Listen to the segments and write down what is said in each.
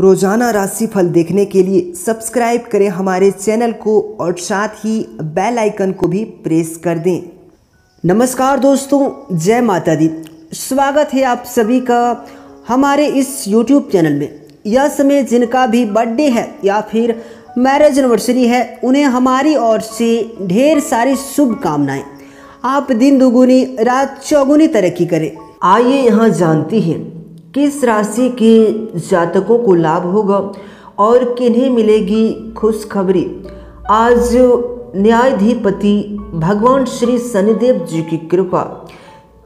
रोज़ाना राशिफल देखने के लिए सब्सक्राइब करें हमारे चैनल को और साथ ही बेल आइकन को भी प्रेस कर दें। नमस्कार दोस्तों, जय माता दी। स्वागत है आप सभी का हमारे इस यूट्यूब चैनल में। यह समय जिनका भी बर्थडे है या फिर मैरिज एनिवर्सरी है, उन्हें हमारी ओर से ढेर सारी शुभकामनाएँ। आप दिन दुगुनी, रात चौगुनी तरक्की करें। आइए यहाँ जानते हैं किस राशि के जातकों को लाभ होगा और किन्हें मिलेगी खुशखबरी? आज न्यायाधिपति भगवान श्री शनिदेव जी की कृपा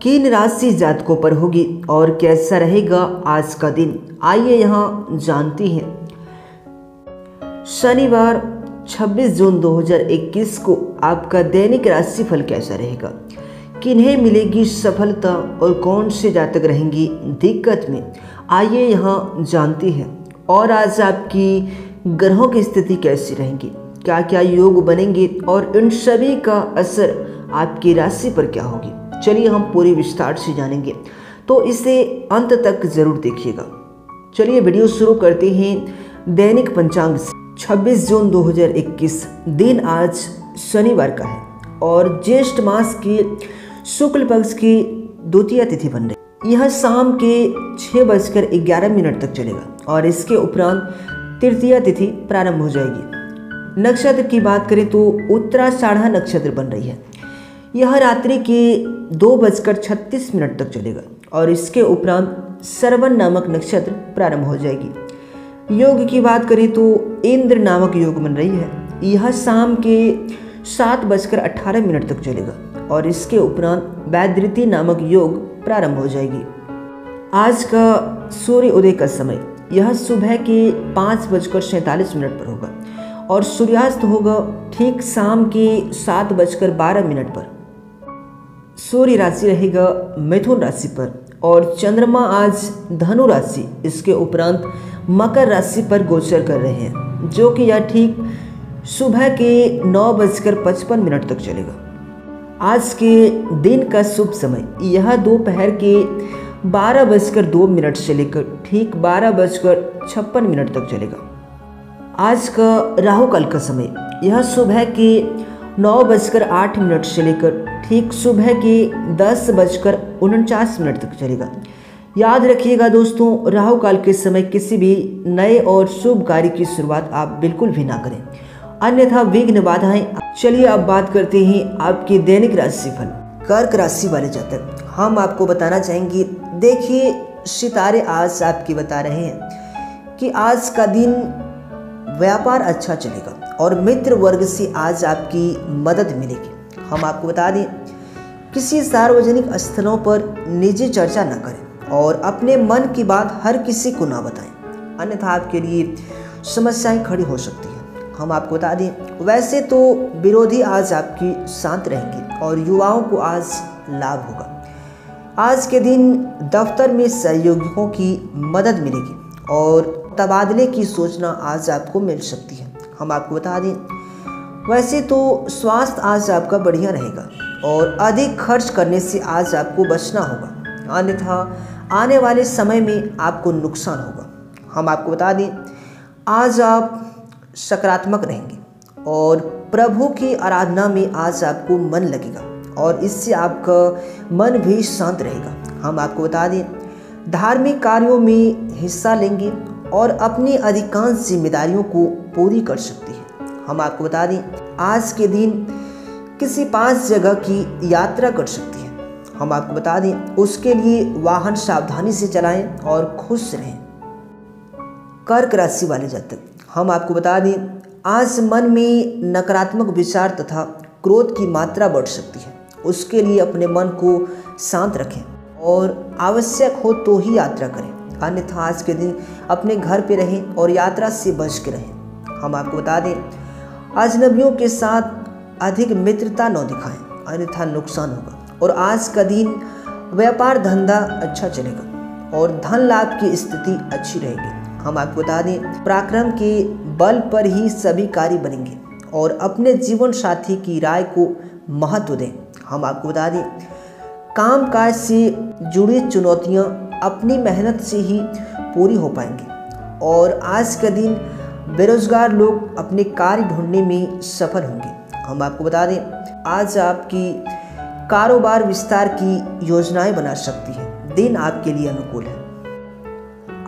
किन राशि जातकों पर होगी और कैसा रहेगा आज का दिन? आइए यहाँ जानते हैं। शनिवार 26 जून 2021 को आपका दैनिक राशिफल कैसा रहेगा? किन्हें मिलेगी सफलता और कौन से जातक रहेंगी दिक्कत में? आइए यहाँ जानते हैं। और आज आपकी ग्रहों की स्थिति कैसी रहेंगी? क्या क्या योग बनेंगे और इन सभी का असर आपकी राशि पर क्या होगी? चलिए हम पूरे विस्तार से जानेंगे। तो इसे अंत तक ज़रूर देखिएगा। चलिए वीडियो शुरू करते हैं दैनिक पंचांग से। 26 जून 2021 दिन आज शनिवार का है और ज्येष्ठ मास की शुक्ल पक्ष की द्वितीय तिथि बन रही। यह शाम के छः बजकर ग्यारह मिनट तक चलेगा और इसके उपरांत तृतीय तिथि प्रारंभ हो जाएगी। नक्षत्र की बात करें तो उत्तराषाढ़ा नक्षत्र बन रही है। यह रात्रि के दो बजकर छत्तीस मिनट तक चलेगा और इसके उपरांत सरवन नामक नक्षत्र प्रारंभ हो जाएगी। योग की बात करें तो इंद्र नामक योग बन रही है। यह शाम के सात बजकर अट्ठारह मिनट तक चलेगा। और इसके उपरांत वैद्यति नामक योग प्रारंभ हो जाएगी। आज का सूर्य उदय का समय। यह सुबह के पाँच बजकर सैंतालीस मिनट पर होगा और सूर्यास्त होगा ठीक शाम के सात बजकर बारह मिनट पर। सूर्य राशि रहेगा मिथुन राशि पर और चंद्रमा आज धनु राशि, इसके उपरांत मकर राशि पर गोचर कर रहे हैं, जो कि यह ठीक सुबह के नौ बजकर पचपन मिनट तक चलेगा। आज के दिन का शुभ समय। यह दोपहर के बारह बजकर दो मिनट से लेकर ठीक बारह बजकर छप्पन मिनट तक चलेगा। आज का राहु काल का समय। यह सुबह के नौ बजकर आठ मिनट से लेकर ठीक सुबह के दस बजकर उनचास मिनट तक चलेगा। याद रखिएगा दोस्तों राहु काल के समय किसी भी नए और शुभ कार्य की शुरुआत आप बिल्कुल भी ना करें। अन्यथा विघ्न बाधाएँ। चलिए अब बात करते हैं आपके दैनिक राशिफल कर्क राशि वाले जातक, हम आपको बताना चाहेंगे, देखिए सितारे आज आपके बता रहे हैं कि आज का दिन व्यापार अच्छा चलेगा और मित्र वर्ग से आज आपकी मदद मिलेगी। हम आपको बता दें, किसी सार्वजनिक स्थलों पर निजी चर्चा न करें और अपने मन की बात हर किसी को ना बताएँ। अन्यथा आपके लिए समस्याएँ खड़ी हो सकती है। हम आपको बता दें, वैसे तो विरोधी आज आपकी शांत रहेंगे और युवाओं को आज लाभ होगा। आज के दिन दफ्तर में सहयोगियों की मदद मिलेगी और तबादले की सूचना आज आपको मिल सकती है। हम आपको बता दें, वैसे तो स्वास्थ्य आज आपका बढ़िया रहेगा और अधिक खर्च करने से आज आपको बचना होगा। अन्यथा आने वाले समय में आपको नुकसान होगा। हम आपको बता दें, आज आप सकारात्मक रहेंगे और प्रभु की आराधना में आज आपको मन लगेगा और इससे आपका मन भी शांत रहेगा। हम आपको बता दें, धार्मिक कार्यों में हिस्सा लेंगे और अपनी अधिकांश जिम्मेदारियों को पूरी कर सकते हैं। हम आपको बता दें, आज के दिन किसी पाँच जगह की यात्रा कर सकती है। हम आपको बता दें, उसके लिए वाहन सावधानी से चलाएँ और खुश रहें। कर्क राशि वाले जातक हम आपको बता दें, आज मन में नकारात्मक विचार तथा क्रोध की मात्रा बढ़ सकती है। उसके लिए अपने मन को शांत रखें और आवश्यक हो तो ही यात्रा करें। अन्यथा आज के दिन अपने घर पे रहें और यात्रा से बच के रहें। हम आपको बता दें, अजनबियों के साथ अधिक मित्रता न दिखाएँ, अन्यथा नुकसान होगा और आज का दिन व्यापार धंधा अच्छा चलेगा और धन लाभ की स्थिति अच्छी रहेगी। हम आपको बता दें, पराक्रम के बल पर ही सभी कार्य बनेंगे और अपने जीवन साथी की राय को महत्व दें। हम आपको बता दें काम काज से जुड़ी चुनौतियाँ अपनी मेहनत से ही पूरी हो पाएँगी और आज का दिन बेरोजगार लोग अपने कार्य ढूँढने में सफल होंगे। हम आपको बता दें, आज आपकी कारोबार विस्तार की योजनाएँ बना सकती है। दिन आपके लिए अनुकूल है।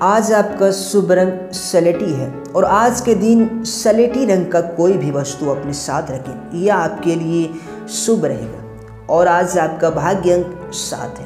आज आपका शुभ रंग सलेटी है और आज के दिन सलेटी रंग का कोई भी वस्तु अपने साथ रखें, यह आपके लिए शुभ रहेगा। और आज आपका भाग्य अंक सात है।